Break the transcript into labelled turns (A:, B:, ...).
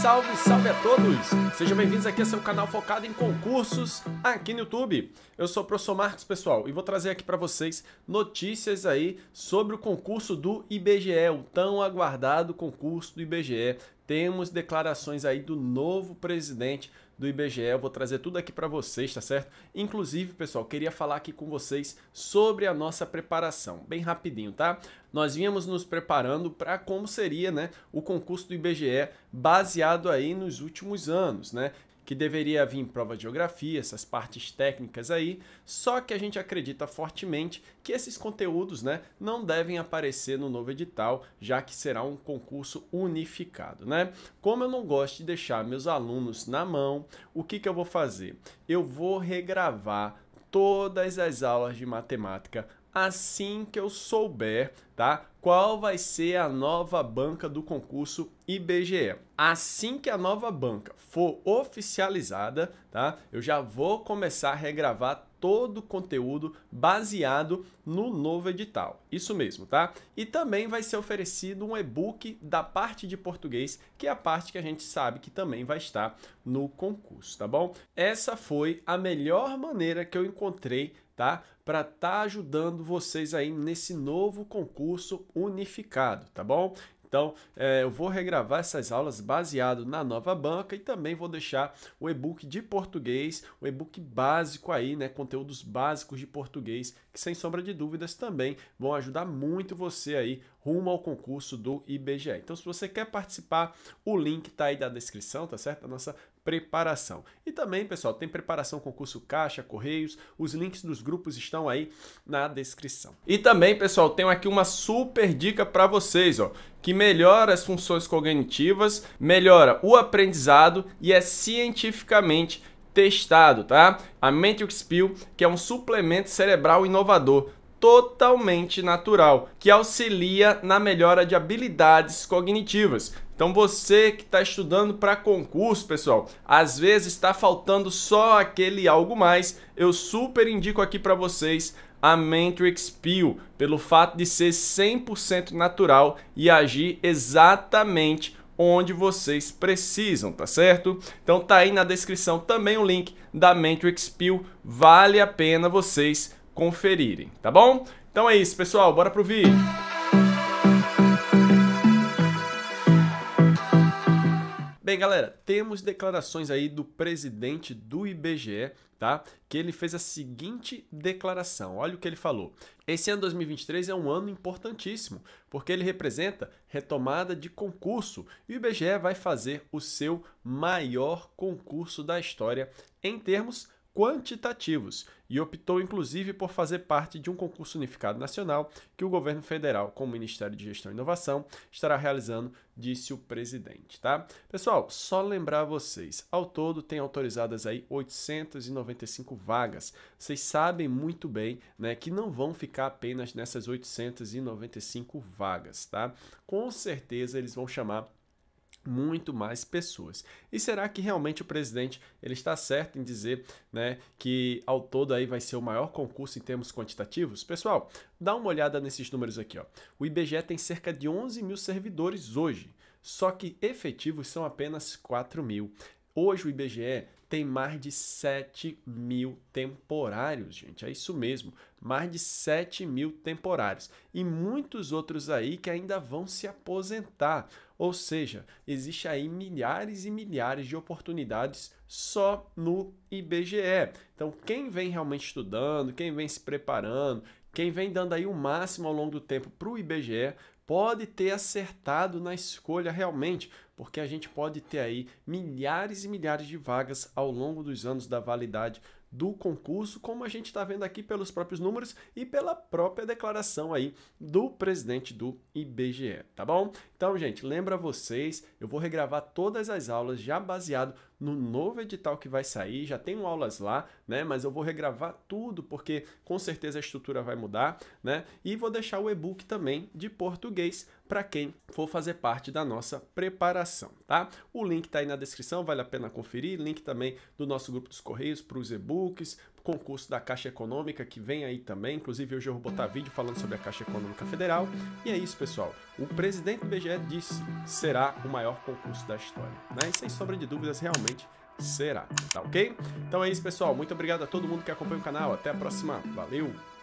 A: Salve, salve a todos! Sejam bem-vindos aqui ao seu canal focado em concursos aqui no YouTube. Eu sou o professor Marcos, pessoal, e vou trazer aqui para vocês notícias aí sobre o concurso do IBGE, o tão aguardado concurso do IBGE. Temos declarações aí do novo presidente do IBGE. Eu vou trazer tudo aqui para vocês, tá certo? Inclusive, pessoal, queria falar aqui com vocês sobre a nossa preparação, bem rapidinho, tá? Nós vínhamos nos preparando para como seria, né, o concurso do IBGE baseado aí nos últimos anos, né? Que deveria vir prova de geografia, essas partes técnicas aí, só que a gente acredita fortemente que esses conteúdos né, não devem aparecer no novo edital, já que será um concurso unificado. Né? Como eu não gosto de deixar meus alunos na mão, o que, que eu vou fazer? Eu vou regravar todas as aulas de matemática assim que eu souber, tá? Qual vai ser a nova banca do concurso IBGE? Assim que a nova banca for oficializada, tá? Eu já vou começar a regravar todo o conteúdo baseado no novo edital. Isso mesmo, tá? E também vai ser oferecido um e-book da parte de português, que é a parte que a gente sabe que também vai estar no concurso, tá bom? Essa foi a melhor maneira que eu encontrei tá? Para estar tá ajudando vocês aí nesse novo concurso unificado, tá bom? Então, é, eu vou regravar essas aulas baseado na nova banca e também vou deixar o e-book de português, o e-book básico aí, né? Conteúdos básicos de português, que sem sombra de dúvidas também vão ajudar muito você aí rumo ao concurso do IBGE. Então, se você quer participar, o link está aí da descrição, tá certo? A nossa preparação. E também, pessoal, tem preparação concurso Caixa, Correios, os links dos grupos estão aí na descrição. E também, pessoal, tenho aqui uma super dica para vocês, ó, que melhora as funções cognitivas, melhora o aprendizado e é cientificamente testado, tá? A Matrix Pill, que é um suplemento cerebral inovador totalmente natural, que auxilia na melhora de habilidades cognitivas. Então você que está estudando para concurso, pessoal, às vezes está faltando só aquele algo mais. Eu super indico aqui para vocês a Matrix Peel, pelo fato de ser 100% natural e agir exatamente onde vocês precisam, tá certo? Então tá aí na descrição também o link da Matrix Peel, vale a pena vocês conferirem, tá bom? Então é isso, pessoal, bora pro vídeo. Bem, galera, temos declarações aí do presidente do IBGE, tá? Que ele fez a seguinte declaração. Olha o que ele falou. Esse ano 2023 é um ano importantíssimo, porque ele representa retomada de concurso e o IBGE vai fazer o seu maior concurso da história em termos quantitativos e optou inclusive por fazer parte de um concurso unificado nacional que o governo federal, com o Ministério de Gestão e Inovação, estará realizando, disse o presidente, tá? Pessoal, só lembrar vocês, ao todo tem autorizadas aí 895 vagas. Vocês sabem muito bem, né, que não vão ficar apenas nessas 895 vagas, tá? Com certeza eles vão chamar muito mais pessoas. E será que realmente o presidente ele está certo em dizer né, que ao todo aí vai ser o maior concurso em termos quantitativos? Pessoal, dá uma olhada nesses números aqui. Ó. O IBGE tem cerca de 11 mil servidores hoje, só que efetivos são apenas 4 mil. Hoje o IBGE tem mais de 7 mil temporários, gente. É isso mesmo, mais de 7 mil temporários. E muitos outros aí que ainda vão se aposentar. Ou seja, existe aí milhares e milhares de oportunidades só no IBGE. Então, quem vem realmente estudando, quem vem se preparando, quem vem dando aí o máximo ao longo do tempo para o IBGE, pode ter acertado na escolha realmente, porque a gente pode ter aí milhares e milhares de vagas ao longo dos anos da validade do concurso, como a gente está vendo aqui pelos próprios números e pela própria declaração aí do presidente do IBGE, tá bom? Então, gente, lembra vocês, eu vou regravar todas as aulas já baseado no novo edital que vai sair, já tenho aulas lá, né? Mas eu vou regravar tudo porque com certeza a estrutura vai mudar, né? E vou deixar o e-book também de português para quem for fazer parte da nossa preparação, tá? O link está aí na descrição, vale a pena conferir. Link também do nosso grupo dos Correios para os e-books, concurso da Caixa Econômica que vem aí também. Inclusive, hoje eu vou botar vídeo falando sobre a Caixa Econômica Federal. E é isso, pessoal. O presidente do IBGE disse será o maior concurso da história. Né? E sem sombra de dúvidas, realmente será. Tá ok? Então é isso, pessoal. Muito obrigado a todo mundo que acompanha o canal. Até a próxima. Valeu!